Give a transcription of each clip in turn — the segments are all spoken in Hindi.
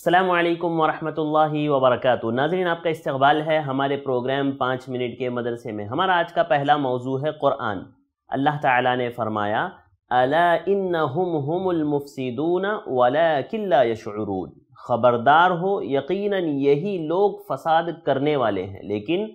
असलकम वरहमतुल्लाहि वबरकातुहू नाजरीन, आपका इस्तकबाल है हमारे प्रोग्राम पाँच मिनट के मदरसे में। हमारा आज का पहला मौजू है क़ुरान अल्लाह ताला ने फरमाया, अला इन्नहुमुलमुफसिदून वला किल्ला यशउरून। ख़बरदार हो, यकीनन यही लोग फसाद करने वाले हैं, लेकिन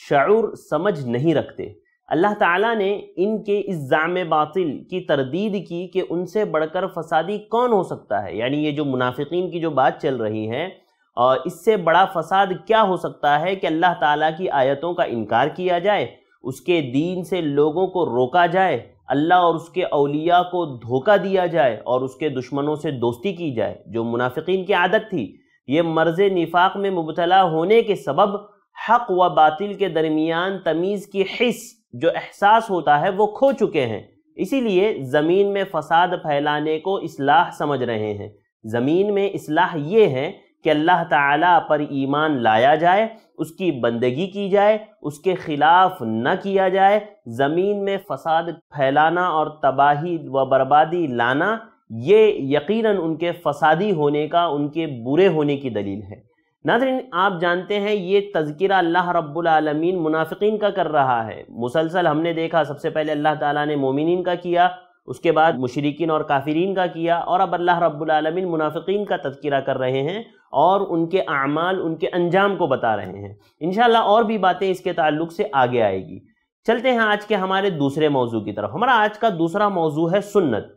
शऊर समझ नहीं रखते। अल्लाह ताला ने इनके इस जाम बातिल की तरदीद की कि उनसे बढ़कर फसादी कौन हो सकता है? यानी ये जो मुनाफिकीन की जो बात चल रही है और इससे बड़ा फसाद क्या हो सकता है कि अल्लाह ताला की आयतों का इनकार किया जाए, उसके दीन से लोगों को रोका जाए, अल्लाह और उसके अलिया को धोखा दिया जाए और उसके दुश्मनों से दोस्ती की जाए? जो मुनाफिकीन की आदत थी, ये मर्ज निफाक में मुबतला होने के सबब हक व बातिल के दरमियान तमीज़ की हिस्स जो एहसास होता है, वो खो चुके हैं। इसीलिए ज़मीन में फसाद फैलाने को इसलाह समझ रहे हैं। ज़मीन में इसलाह ये है कि अल्लाह ताला पर ईमान लाया जाए, उसकी बंदगी की जाए, उसके ख़िलाफ़ न किया जाए, ज़मीन में फसाद फैलाना और तबाही व बर्बादी लाना, ये यकीनन उनके फसादी होने का, उनके बुरे होने की दलील है। नाजरीन, आप जानते हैं ये तज़किरा अल्लाह रब्बुल आलमीन मुनाफिकीन का कर रहा है। मुसलसल हमने देखा, सबसे पहले अल्लाह ताला ने मोमिन का किया, उसके बाद मुशरकिन और काफिरीन का किया, और अब अल्लाह रब्बुल आलमीन मुनाफिकीन का तस्करा कर रहे हैं और उनके अमाल, उनके अंजाम को बता रहे हैं। इन और भी बातें इसके ताल्लुक से आगे आएगी। चलते हैं आज के हमारे दूसरे मौजू की तरफ़। हमारा आज का दूसरा मौजू है सुन्नत।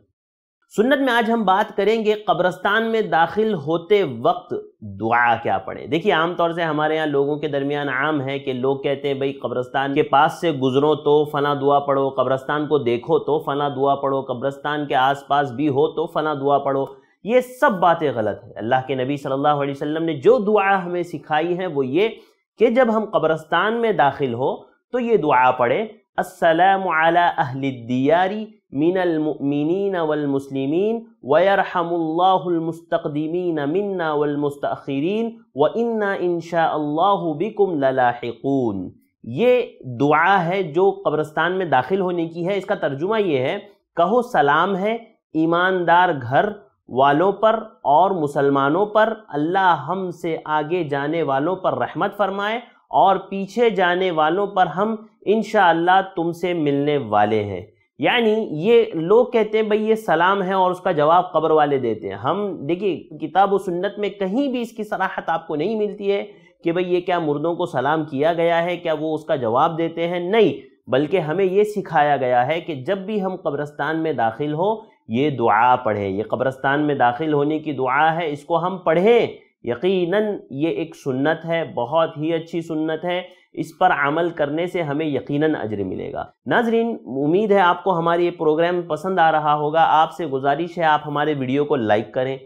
सुन्नत में आज हम बात करेंगे कब्रस्तान में दाखिल होते वक्त दुआ क्या पढ़े। देखिए, आमतौर से हमारे यहाँ लोगों के दरमियान आम है कि लोग कहते हैं, भाई, कब्रस्तान के पास से गुजरो तो फना दुआ पढ़ो, कब्रस्तान को देखो तो फना दुआ पढ़ो, कब्रस्तान के आसपास भी हो तो फना दुआ पढ़ो। ये सब बातें गलत है। अल्लाह के नबी सल्लल्लाहु अलैहि वसल्लम ने जो दुआ हमें सिखाई है वो ये कि जब हम कब्रस्तान में दाखिल हो तो ये दुआ पढ़े असलम दियारी मिनलमिन वलमुसलिमीन वयरहमुल्लाहुलमुस्तक़दीमीन मिन्ना वलमुस्तखरीन व इन्ना इंशा बिकुम ललाहिकून। ये दुआ है जो कब्रस्तान में दाखिल होने की है। इसका तर्जुमा ये है, कहो सलाम है ईमानदार घर वालों पर और मुसलमानों पर। अल्लाह हमसे आगे जाने वालों पर रहमत फरमाए और पीछे जाने वालों पर हम इन तुमसे मिलने वाले हैं। यानी ये लोग कहते हैं, भाई, ये सलाम है और उसका जवाब कब्र वाले देते हैं। हम, देखिए, किताब व सुन्नत में कहीं भी इसकी सराहत आपको नहीं मिलती है कि, भाई, ये क्या मुर्दों को सलाम किया गया है? क्या वो उसका जवाब देते हैं? नहीं, बल्कि हमें ये सिखाया गया है कि जब भी हम कब्रस्तान में दाखिल हो, ये दुआ पढ़ें। ये कब्रस्तान में दाखिल होने की दुआ है, इसको हम पढ़ें। यकीनन ये एक सुन्नत है, बहुत ही अच्छी सुन्नत है। इस पर अमल करने से हमें यकीनन अजर मिलेगा। नाजरीन, उम्मीद है आपको हमारी ये प्रोग्राम पसंद आ रहा होगा। आपसे गुजारिश है आप हमारे वीडियो को लाइक करें,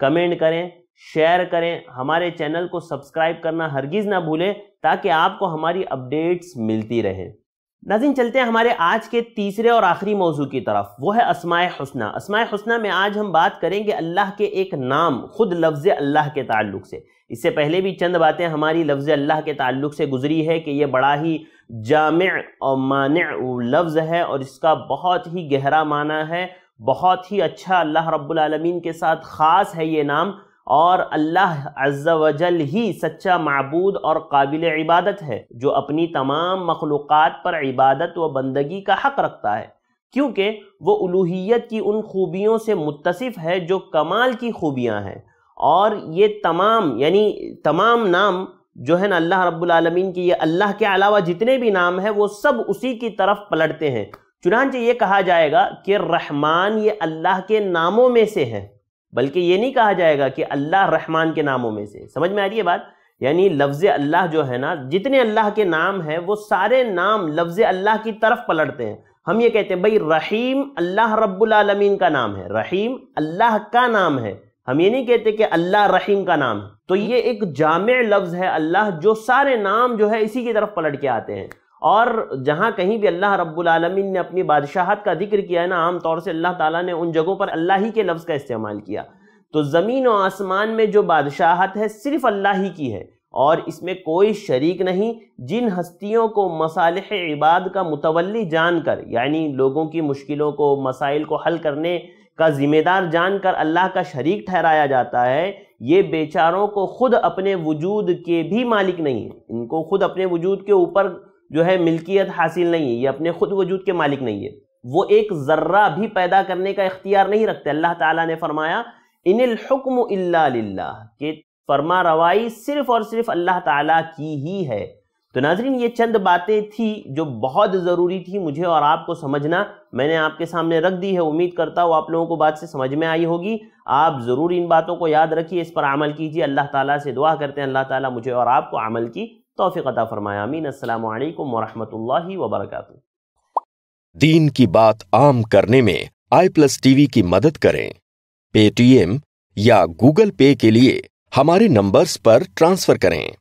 कमेंट करें, शेयर करें। हमारे चैनल को सब्सक्राइब करना हरगिज़ ना भूलें, ताकि आपको हमारी अपडेट्स मिलती रहें। नाजिन, चलते हैं हमारे आज के तीसरे और आखिरी मौजू की तरफ़। वो है असमाय हुसना। असमाय हुसना में आज हम बात करेंगे अल्लाह के एक नाम, खुद लफ्ज़ अल्लाह के ताल्लुक से। इससे पहले भी चंद बातें हमारी लफ्ज़ अल्लाह के ताल्लुक से गुजरी है कि ये बड़ा ही जाम और मान लफ्ज़ है और इसका बहुत ही गहरा माना है। बहुत ही अच्छा अल्लाह रब्बुल के साथ ख़ास है ये नाम। और अल्लाह अज्जा अज्जल ही सच्चा मबूद और काबिल इबादत है, जो अपनी तमाम मखलूक़ पर इबादत व बंदगी का हक़ रखता है। क्योंकि वो उलूहियत की उन खूबियों से मुतसिफ़ है, जो कमाल की खूबियाँ हैं। और ये तमाम, यानी तमाम नाम जो है ना अल्लाह रब्बुल आलमीन की, ये अल्लाह के अलावा जितने भी नाम हैं, वो सब उसी की तरफ़ पलटते हैं। चुनानचे ये कहा जाएगा कि रहमान ये अल्लाह के नामों में से है। बल्कि ये नहीं कहा जाएगा कि अल्लाह रहमान के नामों में से। समझ में आ रही है बात? यानी लफ्ज़ अल्लाह जो है ना, जितने अल्लाह के नाम हैं, वो सारे नाम लफ्ज़ अल्लाह की तरफ़ पलटते हैं। हम ये कहते हैं, भाई, रहीम अल्लाह रब्बुल आलमीन का नाम है। रहीम अल्लाह का नाम है। हम ये नहीं कहते कि अल्लाह रहीम का नाम है। तो ये एक जाम लफ्ज़ है अल्लाह जो सारे नाम जो है इसी की तरफ़ पलट के आते हैं। और जहाँ कहीं भी अल्लाह रब्बुल आलमीन ने अपनी बादशाहत का ज़िक्र किया है ना, आम तौर से अल्लाह ताला ने उन जगहों पर अल्लाह ही के लफ्ज़ का इस्तेमाल किया। तो ज़मीन और आसमान में जो बादशाहत है, सिर्फ़ अल्लाह ही की है। और इसमें कोई शरीक नहीं, जिन हस्तियों को मसाल इबाद का मुतवली जानकर, यानी लोगों की मुश्किलों को, मसाइल को हल करने का ज़िम्मेदार जानकर अल्लाह का शरीक ठहराया जाता है, ये बेचारों को खुद अपने वजूद के भी मालिक नहीं है। इनको खुद अपने वजूद के ऊपर जो है मिल्कियत हासिल नहीं है, ये अपने खुद वजूद के मालिक नहीं है। वो एक जर्रा भी पैदा करने का इख्तियार नहीं रखते। अल्लाह ताला ने फरमाया, इनिल हुक्म इल्ला कि फरमा रवाई सिर्फ़ और सिर्फ़ अल्लाह ताला की ही है। तो नाजरीन, ये चंद बातें थी जो बहुत ज़रूरी थी मुझे और आपको समझना। मैंने आपके सामने रख दी है। उम्मीद करता हूँ आप लोगों को बात से समझ में आई होगी। आप ज़रूर इन बातों को याद रखिए, इस पर अमल कीजिए। अल्लाह ताला से दुआ करते हैं। अल्लाह ताला मुझे और आपको अमल की तोफ़ी अता फरमाया अमीन असल वरहमल वबरक दीन की बात आम करने में आई प्लस टीवी की मदद करें। पेटीएम या गूगल पे के लिए हमारे नंबर्स पर ट्रांसफ़र करें।